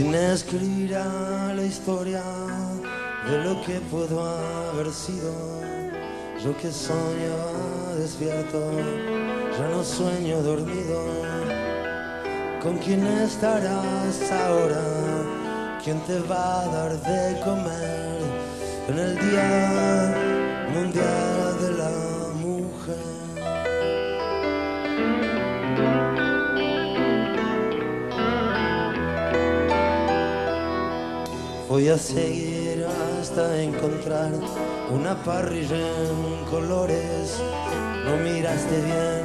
¿Quién escribirá la historia de lo que puedo haber sido? Yo que soñaba despierto ya no sueño dormido. ¿Con quién estarás ahora? ¿Quién te va a dar de comer en el Día Mundial de la Mujer? Voy a seguir hasta encontrar una parrilla en colores. No miraste bien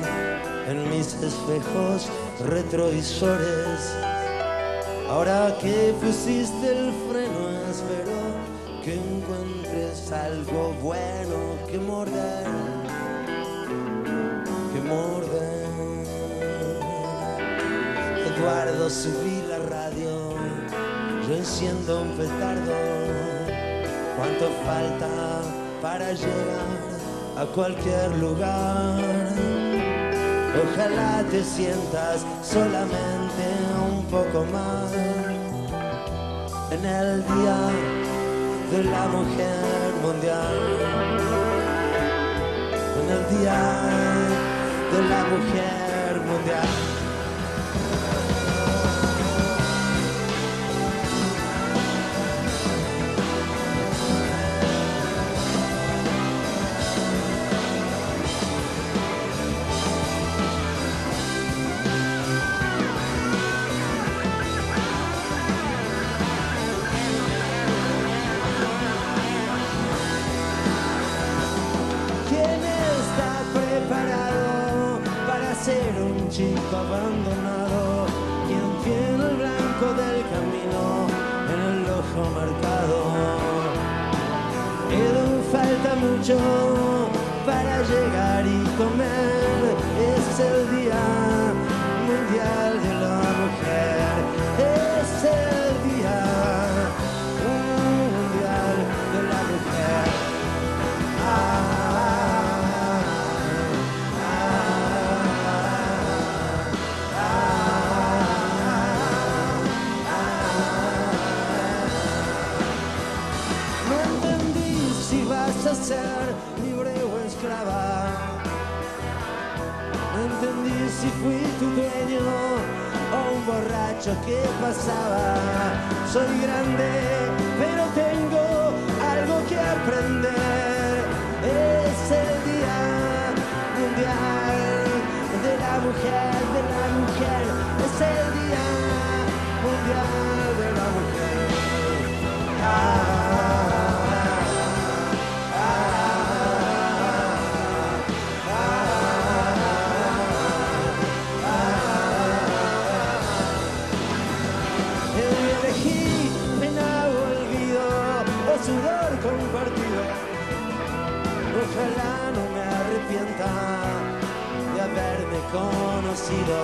en mis espejos retrovisores. Ahora que pusiste el freno, espero que encuentres algo bueno que morder. Que morder. Eduardo, subí la radio yo enciendo un petardo. ¿Cuánto falta para llegar a cualquier lugar? Ojalá te sientas solamente un poco más en el Día de la Mujer Mundial. En el Día de la Mujer Mundial. Chico abandonado? ¿Quién tiene el blanco del camino en el ojo marcado? Aún falta mucho para llegar y comer. Es el Día Mundial de la entendí si fui tu dueño o un borracho que pasaba. Soy grande, pero tengo sudor compartido. Ojalá no me arrepienta de haberme conocido.